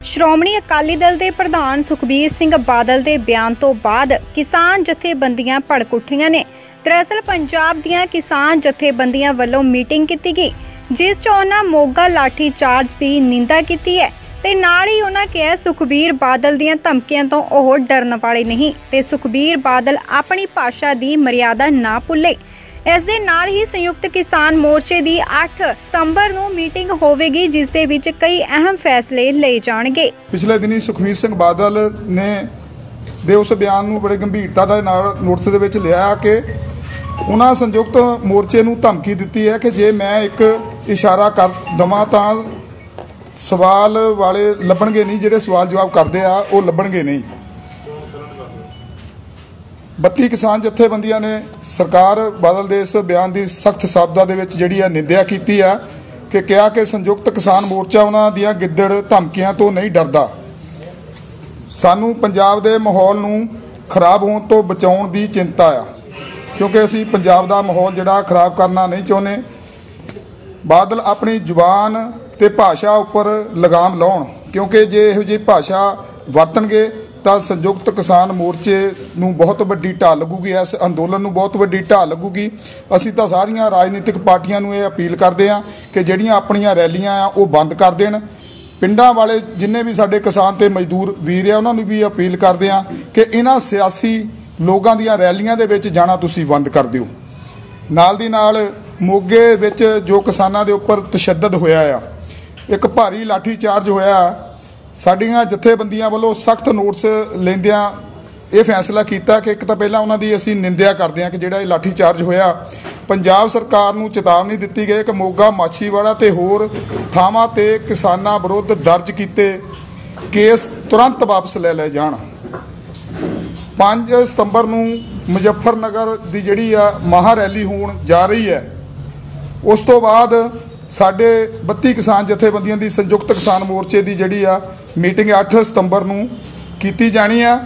ਸ਼੍ਰੋਮਣੀ ਅਕਾਲੀ ਦਲ ਦੇ ਪ੍ਰਧਾਨ ਸੁਖਬੀਰ ਸਿੰਘ ਬਾਦਲ ਦੇ ਬਿਆਨ ਤੋਂ ਬਾਅਦ ਕਿਸਾਨ ਜਥੇਬੰਦੀਆਂ ਭੜਕ ਉੱਠੀਆਂ ਨੇ। ਦਰਅਸਲ ਪੰਜਾਬ ਦੀਆਂ ਕਿਸਾਨ ਜਥੇਬੰਦੀਆਂ ਵੱਲੋਂ ਮੀਟਿੰਗ ਕੀਤੀ ਗਈ, ਜਿਸ 'ਚ ਉਹਨਾਂ ਮੋਗਾ ਲਾਠੀ ਚਾਰਜ ਦੀ ਨਿੰਦਾ ਕੀਤੀ ਹੈ ਤੇ ਨਾਲ ਹੀ ਉਹਨਾਂ ਕਿਹਾ, ਸੁਖਬੀਰ ਬਾਦਲ ਦੀਆਂ ਧਮਕੀਆਂ ਤੋਂ ਉਹ ਡਰਨ ਵਾਲੇ ਨਹੀਂ ਤੇ ਸੁਖਬੀਰ ਬਾਦਲ ਆਪਣੀ ਭਾਸ਼ਾ ਦੀ ਮਰਿਆਦਾ ਨਾ ਭੁੱਲੇ। ਇਸ ਦੇ ਨਾਲ ਹੀ ਸੰਯੁਕਤ ਕਿਸਾਨ ਮੋਰਚੇ ਦੀ 8 ਸਤੰਬਰ ਨੂੰ ਮੀਟਿੰਗ ਹੋਵੇਗੀ, ਜਿਸ ਦੇ ਵਿੱਚ ਕਈ ਅਹਿਮ ਫੈਸਲੇ ਲਏ ਜਾਣਗੇ। ਪਿਛਲੇ ਦਿਨੀ ਸੁਖਵੀਰ ਸਿੰਘ ਬਾਦਲ ਨੇ ਦੇ ਉਸ ਬਿਆਨ ਨੂੰ ਬੜੇ ਗੰਭੀਰਤਾ ਦੇ ਨਾਲ ਨੋਟਿਸ ਦੇ ਵਿੱਚ ਲਿਆ ਕਿ ਉਹਨਾਂ ਸੰਯੁਕਤ ਮੋਰਚੇ ਨੂੰ ਧਮਕੀ ਦਿੱਤੀ ਹੈ ਕਿ ਜੇ ਮੈਂ ਇੱਕ ਇਸ਼ਾਰਾ ਕਰ ਦਵਾਂ ਤਾਂ ਸਵਾਲ ਵਾਲੇ ਲੱਭਣਗੇ ਨਹੀਂ, ਜਿਹੜੇ ਸਵਾਲ ਜਵਾਬ ਕਰਦੇ ਆ, ਉਹ ਲੱਭਣਗੇ ਨਹੀਂ। 32 ਕਿਸਾਨ ਜਥੇਬੰਦੀਆਂ ਨੇ ਸਰਕਾਰ ਬਾਦਲ ਦੇ ਇਸ ਬਿਆਨ ਦੀ ਸਖਤ ਸ਼ਬਦਾਂ ਦੇ ਵਿੱਚ ਜਿਹੜੀ ਹੈ ਨਿੰਦਿਆ ਕੀਤੀ ਆ ਕਿ ਕਿਹਾ ਕਿ ਸੰਯੁਕਤ ਕਿਸਾਨ ਮੋਰਚਾ ਉਹਨਾਂ ਦੀਆਂ ਗਿੱਦੜ ਧਮਕੀਆਂ ਤੋਂ ਨਹੀਂ ਡਰਦਾ। ਸਾਨੂੰ ਪੰਜਾਬ ਦੇ ਮਾਹੌਲ ਨੂੰ ਖਰਾਬ ਹੋਣ ਤੋਂ ਬਚਾਉਣ ਦੀ ਚਿੰਤਾ ਆ, ਕਿਉਂਕਿ ਅਸੀਂ ਪੰਜਾਬ ਦਾ ਮਾਹੌਲ ਜਿਹੜਾ ਖਰਾਬ ਕਰਨਾ ਨਹੀਂ ਚਾਹੁੰਦੇ। ਬਾਦਲ ਆਪਣੀ ਜ਼ੁਬਾਨ ਤੇ ਭਾਸ਼ਾ ਉੱਪਰ ਲਗਾਮ ਲਾਉਣ, ਕਿਉਂਕਿ ਜੇ ਇਹੋ ਜਿਹੀ ਭਾਸ਼ਾ ਵਰਤਣਗੇ ਤਾਂ ਸੰਯੁਕਤ ਕਿਸਾਨ ਮੋਰਚੇ ਨੂੰ ਬਹੁਤ ਵੱਡੀ ਢਾਲ ਲੱਗੂਗੀ, ਇਸ ਅੰਦੋਲਨ ਨੂੰ ਬਹੁਤ ਵੱਡੀ ਢਾਲ ਲੱਗੂਗੀ। ਅਸੀਂ ਤਾਂ ਸਾਰੀਆਂ ਰਾਜਨੀਤਿਕ ਪਾਰਟੀਆਂ ਨੂੰ ਇਹ ਅਪੀਲ ਕਰਦੇ ਹਾਂ ਕਿ ਜਿਹੜੀਆਂ ਆਪਣੀਆਂ ਰੈਲੀਆਂ ਆ, ਉਹ ਬੰਦ ਕਰ ਦੇਣ। ਪਿੰਡਾਂ ਵਾਲੇ ਜਿੰਨੇ ਵੀ ਸਾਡੇ ਕਿਸਾਨ ਤੇ ਮਜ਼ਦੂਰ ਵੀਰ ਆ, ਉਹਨਾਂ ਨੂੰ ਵੀ ਅਪੀਲ ਕਰਦੇ ਹਾਂ ਕਿ ਇਹਨਾਂ ਸਿਆਸੀ ਲੋਕਾਂ ਦੀਆਂ ਰੈਲੀਆਂ ਦੇ ਵਿੱਚ ਜਾਣਾ ਤੁਸੀਂ ਬੰਦ ਕਰ ਦਿਓ। ਨਾਲ ਦੀ ਨਾਲ ਮੋਗੇ ਵਿੱਚ ਜੋ ਕਿਸਾਨਾਂ ਦੇ ਉੱਪਰ ਤਸ਼ੱਦਦ ਹੋਇਆ ਆ, ਇੱਕ ਭਾਰੀ ਲਾਠੀ ਚਾਰਜ ਹੋਇਆ ਸਾਡੀਆਂ ਜਥੇਬੰਦੀਆਂ ਵੱਲੋਂ ਸਖਤ ਨੋਟਿਸ ਲੈਂਦਿਆਂ ਇਹ ਫੈਸਲਾ ਕੀਤਾ ਕਿ ਇੱਕ ਤਾਂ ਪਹਿਲਾਂ ਉਹਨਾਂ ਦੀ ਅਸੀਂ ਨਿੰਦਿਆ ਕਰਦੇ ਹਾਂ ਕਿ ਜਿਹੜਾ ਇਹ ਲਾਠੀ ਚਾਰਜ ਹੋਇਆ, ਪੰਜਾਬ ਸਰਕਾਰ ਨੂੰ ਚੇਤਾਵਨੀ ਦਿੱਤੀ ਗਈ ਕਿ ਮੋਗਾ, ਮਾਛੀਵਾੜਾ ਤੇ ਹੋਰ ਥਾਵਾਂ ਤੇ ਕਿਸਾਨਾਂ ਵਿਰੁੱਧ ਦਰਜ ਕੀਤੇ ਕੇਸ ਤੁਰੰਤ ਵਾਪਸ ਲੈ ਲਏ ਜਾਣ। 5 ਸਤੰਬਰ ਨੂੰ ਮੁਜ਼ੱਫਰਨਗਰ ਦੀ ਜਿਹੜੀ ਆ ਮਹਾ ਰੈਲੀ ਹੋਣ ਜਾ ਰਹੀ ਹੈ, ਉਸ ਤੋਂ ਬਾਅਦ ਸਾਡੇ 32 ਕਿਸਾਨ ਜਥੇਬੰਦੀਆਂ ਦੀ ਸੰਯੁਕਤ ਕਿਸਾਨ ਮੋਰਚੇ ਦੀ ਜਿਹੜੀ ਆ ਮੀਟਿੰਗ 8 ਸਤੰਬਰ ਨੂੰ ਕੀਤੀ ਜਾਣੀ ਆ।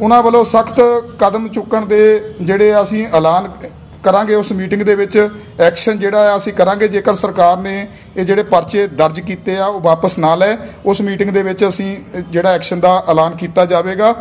ਉਹਨਾਂ ਵੱਲੋਂ ਸਖਤ ਕਦਮ ਚੁੱਕਣ ਦੇ ਜਿਹੜੇ ਅਸੀਂ ਐਲਾਨ ਕਰਾਂਗੇ ਉਸ ਮੀਟਿੰਗ ਦੇ ਵਿੱਚ, ਐਕਸ਼ਨ ਜਿਹੜਾ ਆ ਅਸੀਂ ਕਰਾਂਗੇ। ਜੇਕਰ ਸਰਕਾਰ ਨੇ ਇਹ ਜਿਹੜੇ ਪਰਚੇ ਦਰਜ ਕੀਤੇ ਆ, ਉਹ ਵਾਪਸ ਨਾ ਲਏ, ਉਸ ਮੀਟਿੰਗ ਦੇ ਵਿੱਚ ਅਸੀਂ ਜਿਹੜਾ ਐਕਸ਼ਨ ਦਾ ਐਲਾਨ ਕੀਤਾ ਜਾਵੇਗਾ।